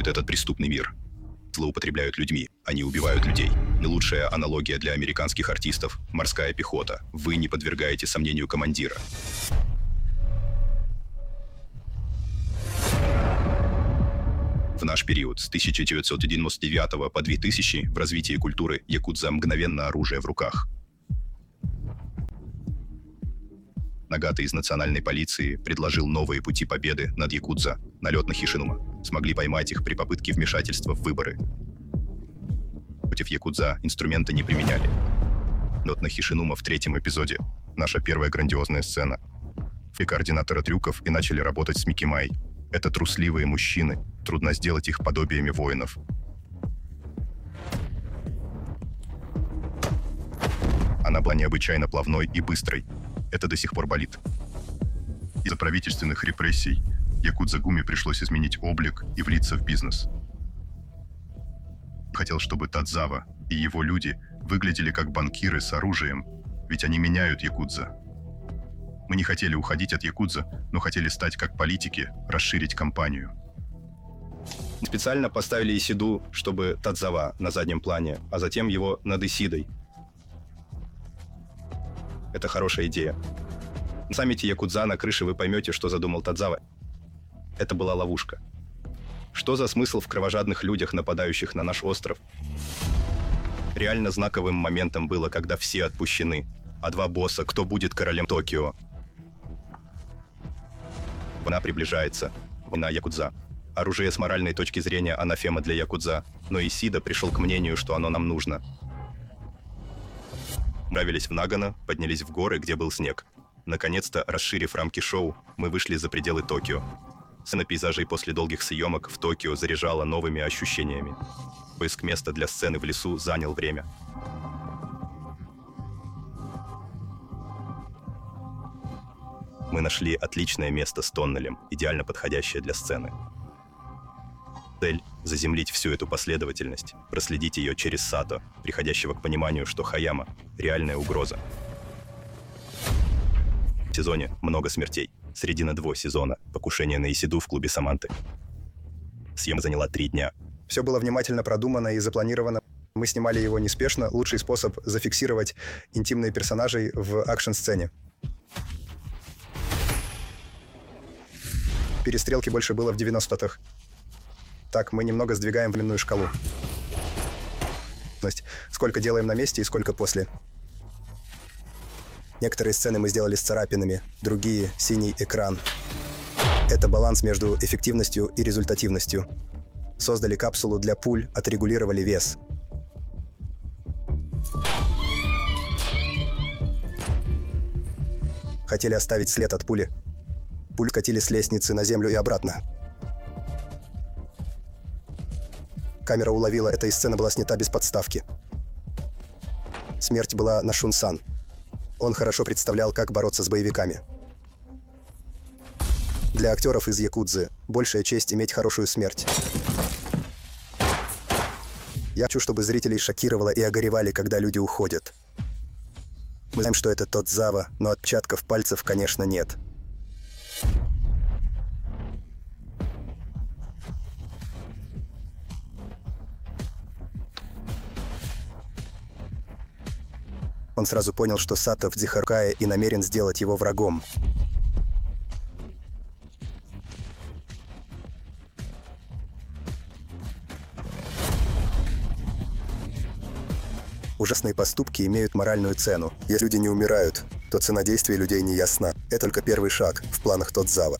этот преступный мир. Злоупотребляют людьми, они убивают людей. Лучшая аналогия для американских артистов – морская пехота. Вы не подвергаете сомнению командира. В наш период с 1999 по 2000 в развитии культуры якудза мгновенно оружие в руках. Нагата из национальной полиции предложил новые пути победы над якудза, налет на Хишинума. Смогли поймать их при попытке вмешательства в выборы. Против якудза инструменты не применяли. Налет на Хишинума в третьем эпизоде. Наша первая грандиозная сцена. И координатора трюков и начали работать с Микки Май. Это трусливые мужчины. Трудно сделать их подобиями воинов. Она была необычайно плавной и быстрой. Это до сих пор болит. Из-за правительственных репрессий Якудза Гуми пришлось изменить облик и влиться в бизнес. Хотел, чтобы Тадзава и его люди выглядели как банкиры с оружием, ведь они меняют Якудза. Мы не хотели уходить от Якудза, но хотели стать как политики, расширить компанию. Специально поставили Исиду, чтобы Тадзава на заднем плане, а затем его над Исидой. Это хорошая идея. На саммите Якудза на крыше вы поймете, что задумал Тадзава. Это была ловушка. Что за смысл в кровожадных людях, нападающих на наш остров? Реально знаковым моментом было, когда все отпущены, а два босса, кто будет королем Токио, она приближается. Война Якудза. Оружие с моральной точки зрения анафема для Якудза, но Исида пришел к мнению, что оно нам нужно. Нравились в Нагано, поднялись в горы, где был снег. Наконец-то, расширив рамки шоу, мы вышли за пределы Токио. Сцена пейзажей после долгих съемок в Токио заряжала новыми ощущениями. Поиск места для сцены в лесу занял время. Мы нашли отличное место с тоннелем, идеально подходящее для сцены. Цель — заземлить всю эту последовательность, проследить ее через Сато, приходящего к пониманию, что Хаяма — реальная угроза. В сезоне много смертей. Средина дво сезона. Покушение на Исиду в клубе Саманты. Съемка заняла три дня. Все было внимательно продумано и запланировано. Мы снимали его неспешно. Лучший способ зафиксировать интимные персонажей в акшн-сцене. Перестрелки больше было в 90-х. Так, мы немного сдвигаем временную шкалу. Сколько делаем на месте и сколько после. Некоторые сцены мы сделали с царапинами, другие — синий экран. Это баланс между эффективностью и результативностью. Создали капсулу для пуль, отрегулировали вес. Хотели оставить след от пули, Пуль катили с лестницы на землю и обратно. Камера уловила это, и сцена была снята без подставки. Смерть была на Шунсан. Он хорошо представлял, как бороться с боевиками. Для актеров из Якудзы большая честь иметь хорошую смерть. Я хочу, чтобы зрителей шокировало и огоревали, когда люди уходят. Мы знаем, что это тот Зава, но отпечатков пальцев, конечно, нет. Он сразу понял, что Сато в Дзихаркае и намерен сделать его врагом. Ужасные поступки имеют моральную цену. Если люди не умирают, то цена действий людей не ясна. Это только первый шаг в планах Тодзава.